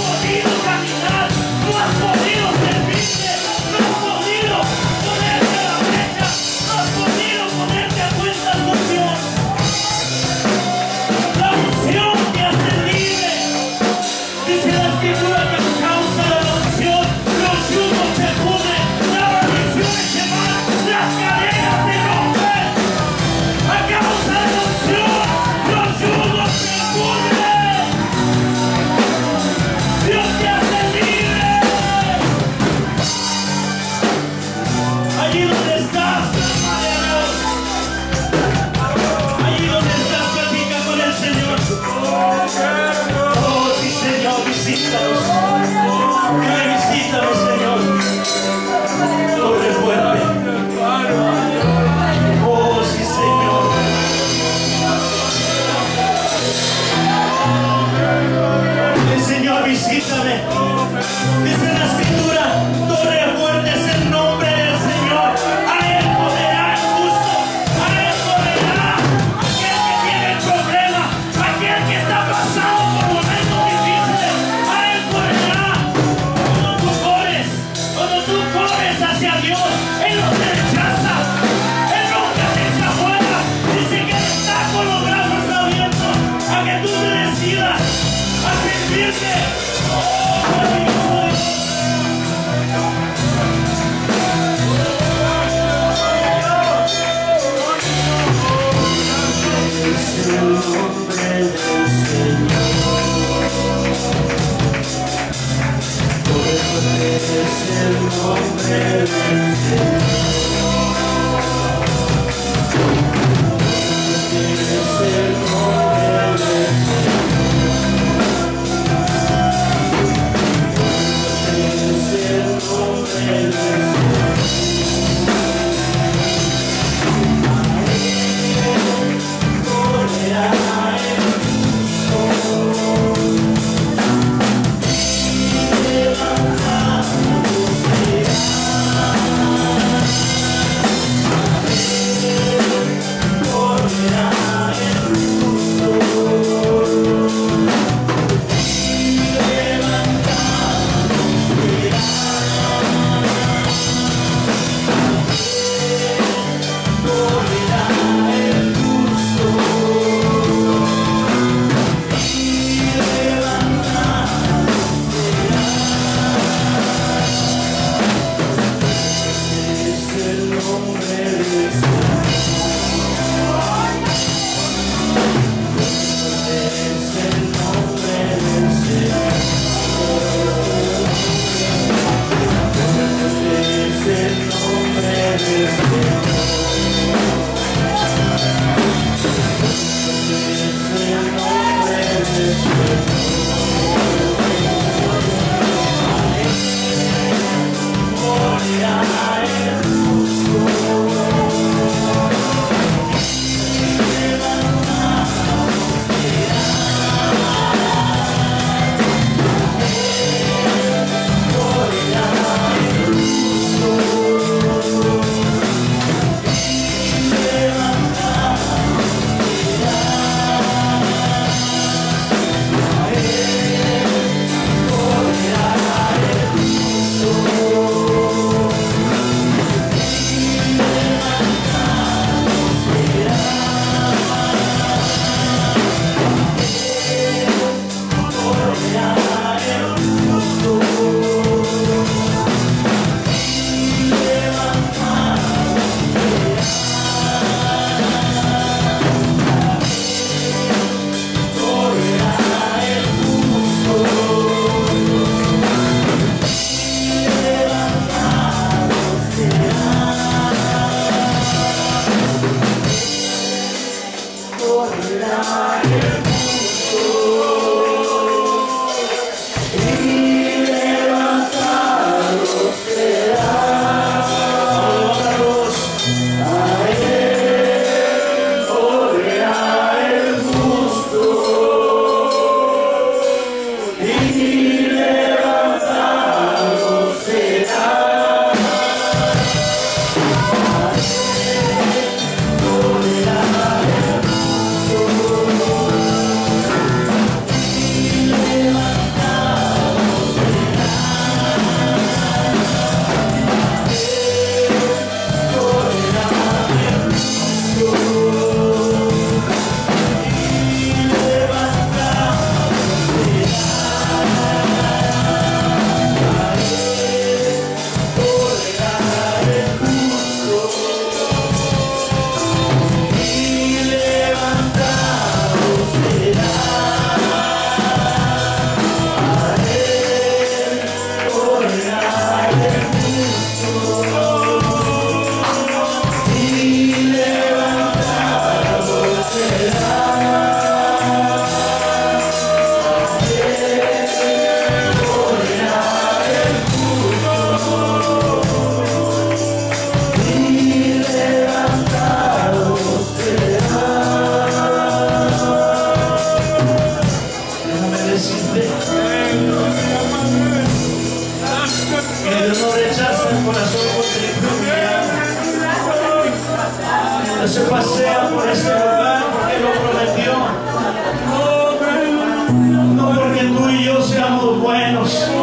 Por mim. すごい! сила, а ты бедный. Hombre. Lord. Prometió.